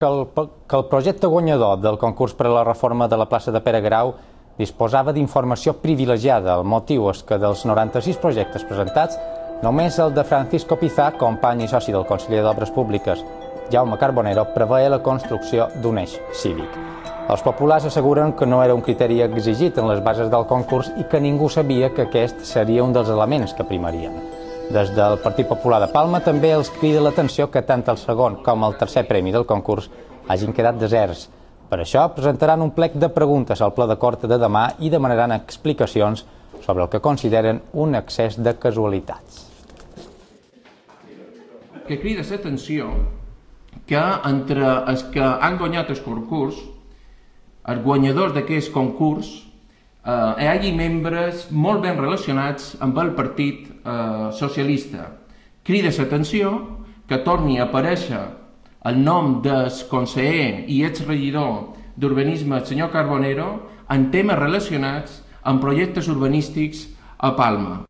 que el, que el projecte guanyador del concurs per a la reforma de la plaça de Pere Grau disposava d'informació privilegiada. El motiu és que dels 96 projectes presentats, només el de Francisco Pizà, company i soci del conseller d'Obres Públiques, Jaume Carbonero, preveia la construcció d'un eix cívic. Els populars asseguren que no era un criteri exigit en les bases del concurs i que ningú sabia que aquest seria un dels elements que primarien. Des del Partit Popular de Palma també els crida l'atenció que tant el segon com el tercer premi del concurs hagin quedat deserts. Per això presentaran un plec de preguntes al ple de Corte de demà i demanaran explicacions sobre el que consideren un excés de casualitats. Que crida l'atenció que entre els que han guanyat el concurs, els guanyadors d'aquest concurs, eh, hi hagi membres molt ben relacionats amb el Partit eh, Socialista. Crida l'atenció que torni a aparèixer el nom del conseller i exregidor d'Urbanisme, el senyor Carbonero, en temes relacionats amb projectes urbanístics a Palma.